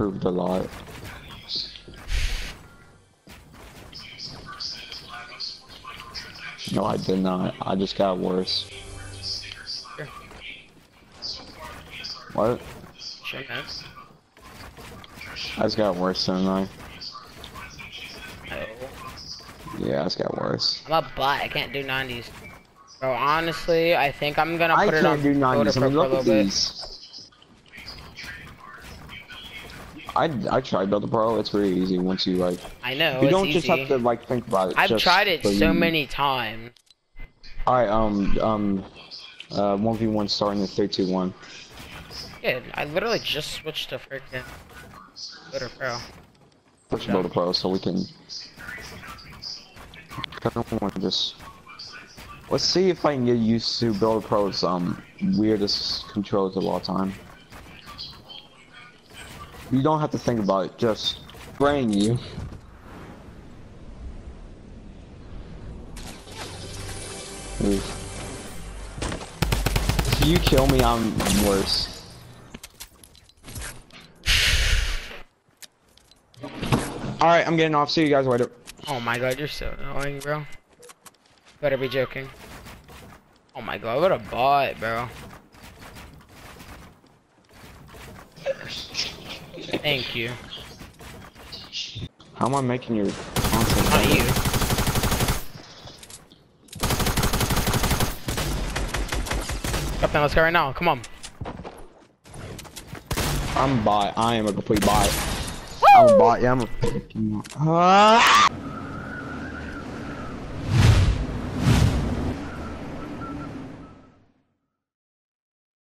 improved a lot. No, I did not. I just got worse. What? Sure. I just got worse, didn't I? Yeah, I just got worse. I'm a butt. I can't do 90s. Bro, honestly, I think I'm gonna I put it can't on do 90s. I mean, for a look little at bit. these. I I tried Builder Pro. It's very easy once you like. I know, You don't easy. just have to like think about it. I've tried it so you- many times. All right, um, um, uh, one v one starting at three, two, one. Good. I literally just switched to freaking Builder Pro. Push Yeah. Builder Pro so we can. I don't want to just. Let's see if I can get used to Builder Pro's um weirdest controls of all time. You don't have to think about it, just brain you. Oof. If you kill me, I'm worse. Alright, I'm getting off. See you guys later. Oh my god, you're so annoying, bro. Better be joking. Oh my god, what a bot, bro. Thank you. How am I making your content? Not you. Up then, let's go right now. Come on. I'm a bot. I am a complete bot. I'm a bot. Yeah, I'm a. Ah!